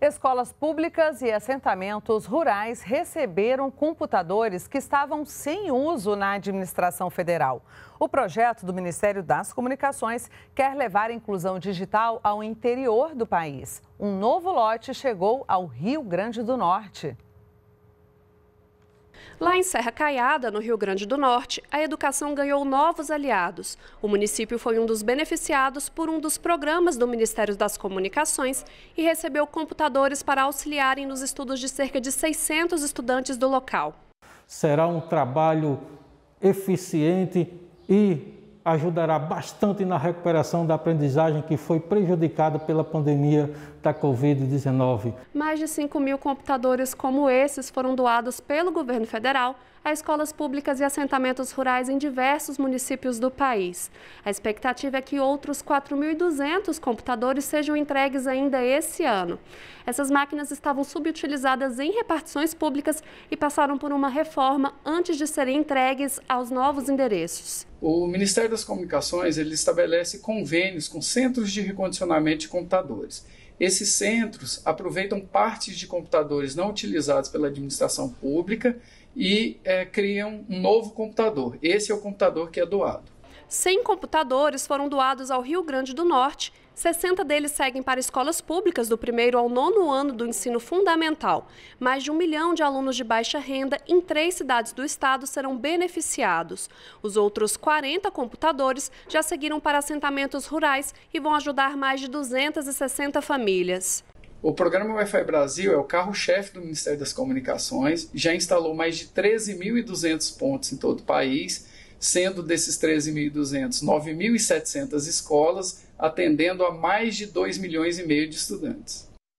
Escolas públicas e assentamentos rurais receberam computadores que estavam sem uso na administração federal. O projeto do Ministério das Comunicações quer levar a inclusão digital ao interior do país. Um novo lote chegou ao Rio Grande do Norte. Lá em Serra Caiada, no Rio Grande do Norte, a educação ganhou novos aliados. O município foi um dos beneficiados por um dos programas do Ministério das Comunicações e recebeu computadores para auxiliarem nos estudos de cerca de 600 estudantes do local. Será um trabalho eficiente e ajudará bastante na recuperação da aprendizagem que foi prejudicada pela pandemia da Covid-19. Mais de 5 mil computadores como esses foram doados pelo governo federal a escolas públicas e assentamentos rurais em diversos municípios do país. A expectativa é que outros 4.200 computadores sejam entregues ainda esse ano. Essas máquinas estavam subutilizadas em repartições públicas e passaram por uma reforma antes de serem entregues aos novos endereços. O Ministério das Comunicações ele estabelece convênios com centros de recondicionamento de computadores. Esses centros aproveitam partes de computadores não utilizados pela administração pública e é, criam um novo computador. Esse é o computador que é doado. 100 computadores foram doados ao Rio Grande do Norte 60 deles seguem para escolas públicas do primeiro ao nono ano do ensino fundamental. Mais de um milhão de alunos de baixa renda em três cidades do estado serão beneficiados. Os outros 40 computadores já seguiram para assentamentos rurais e vão ajudar mais de 260 famílias. O programa Wi-Fi Brasil é o carro-chefe do Ministério das Comunicações, já instalou mais de 13.200 pontos em todo o país, sendo desses 13.200, 9.700 escolas, atendendo a mais de 2 milhões e meio de estudantes.